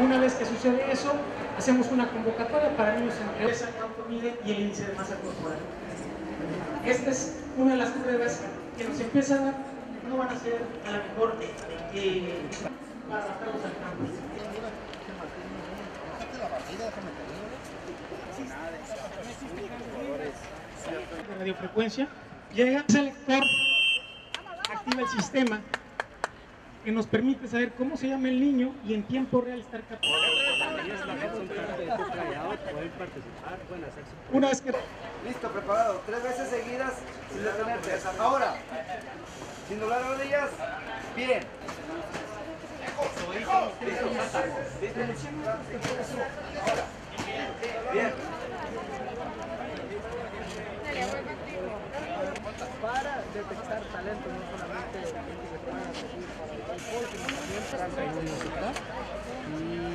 Una vez que sucede eso, hacemos una convocatoria para niños entre esa automide y el índice de masa corporal. Esta es una de las pruebas que nos empieza a dar, no van a ser a lo mejor eh, para adaptarlos al campo. radiofrecuencia, llega el selector, activa el sistema que nos permite saber cómo se llama el niño y en tiempo real estar capturando. Una vez que Listo, preparado. Tres veces seguidas sin detenerte. Ahora, sin doblar rodillas. Bien. Bien. para detectar talento, no 음.